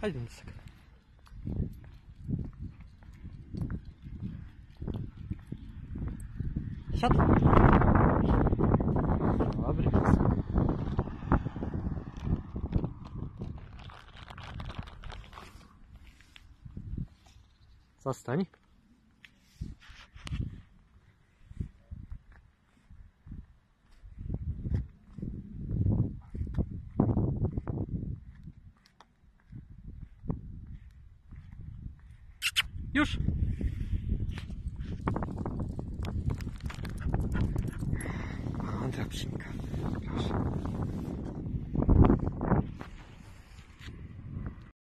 Один секунд. Сяд. Добре. Застань. Już. Drabinka. Proszę.